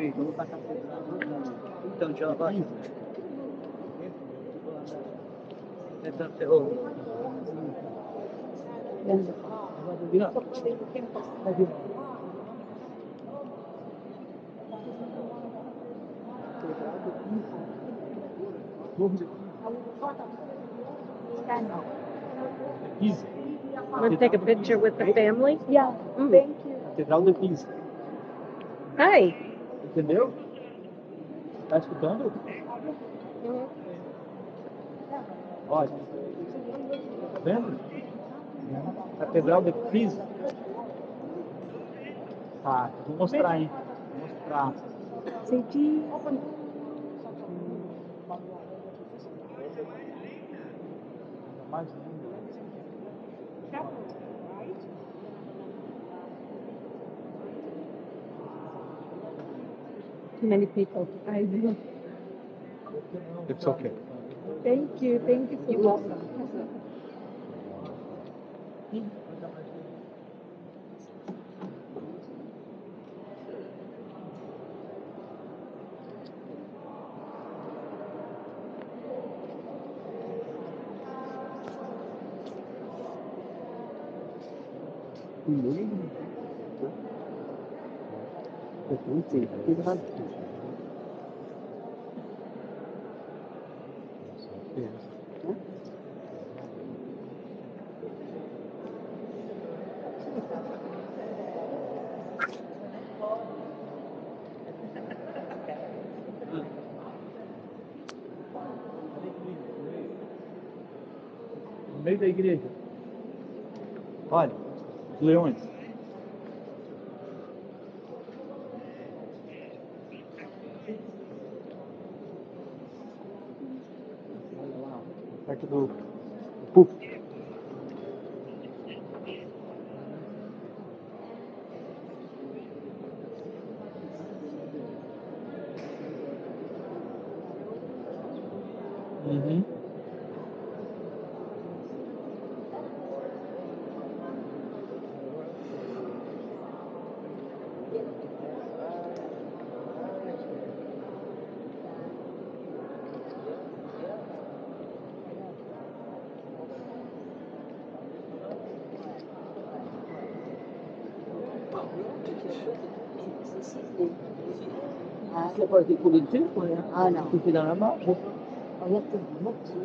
please. Vamos pra Então, Want to take a picture with the family? Yeah. Mm. Thank you. Hi. Entendeu? Tá escutando? Uhum. Ótimo. Tá vendo? Uhum. Catedral de Pisa. Tá, vou mostrar, hein? Vou mostrar. Senti. Mais linda. many people. I do. It's okay. Thank you. Thank you so You're much. welcome. Muito errado. No meio da igreja. Olha, os leões. aqui do púlpito. n'y a pas été coulé dessus, quoi, hein. Ah non. Tout est dans la marche. Regarde, c'est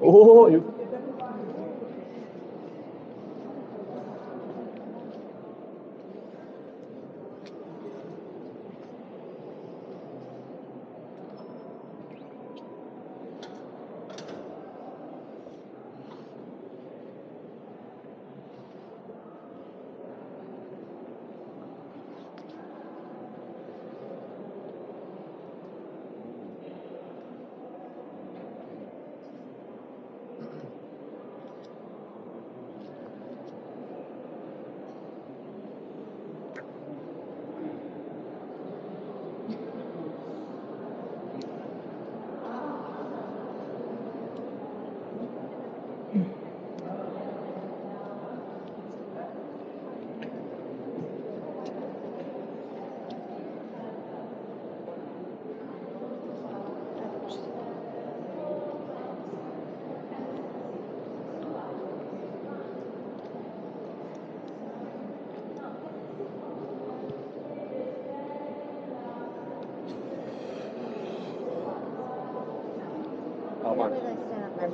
Oh, you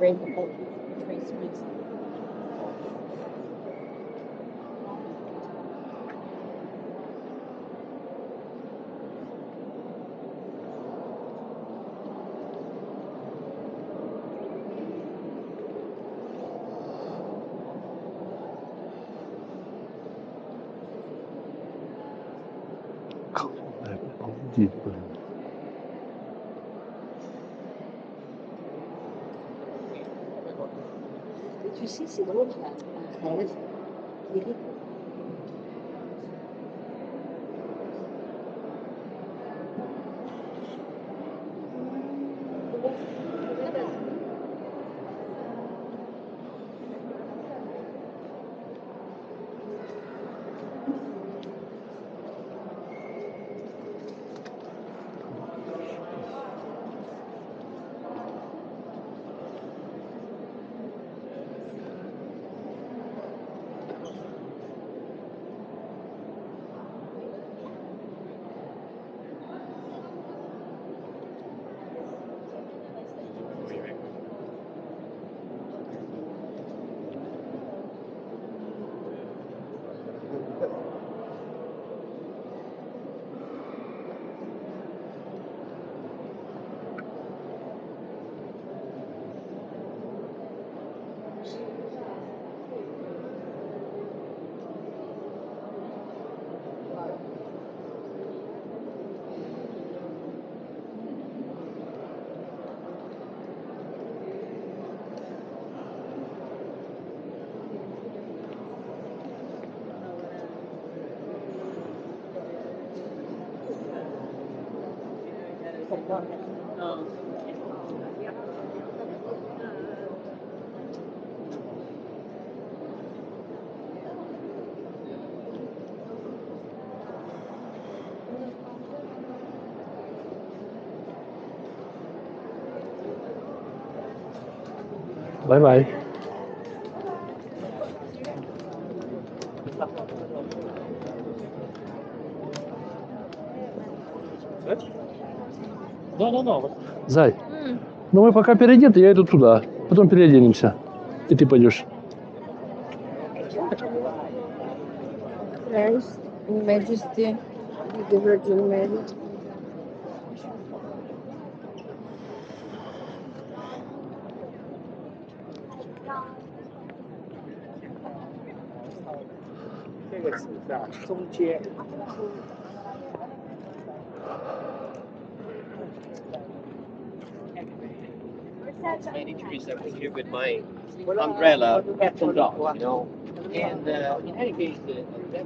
break the that trace myself. tu sais, c'est drôle, la, 拜拜。Зай. Но ну мы пока переодеты, я иду туда. Потом переоденемся. И ты пойдешь. Majesty, the many trees that was here with my umbrella at some you know. And uh, in any case, uh, that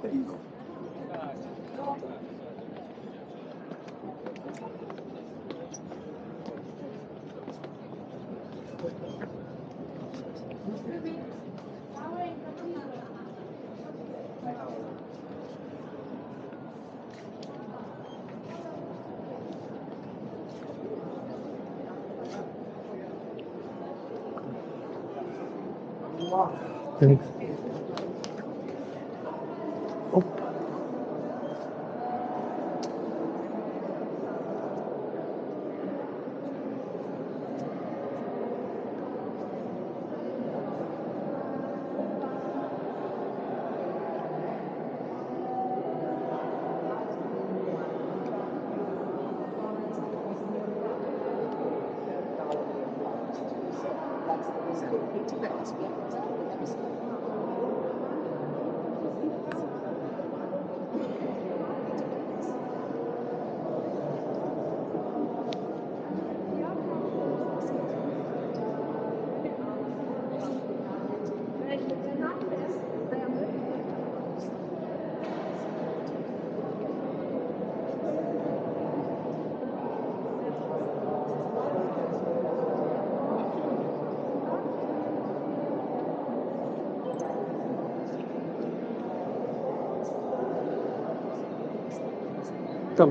Perino. 嗯。Exactly. Thank you. থাকতাম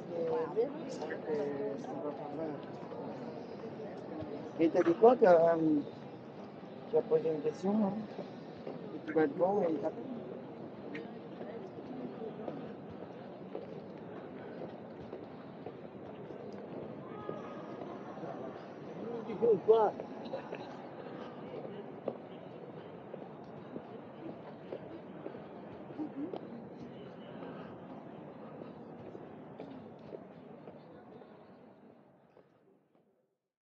Et t'as dit quoi as, euh, Tu as posé une question, hein et tu vas être devant et Tu fais ou pas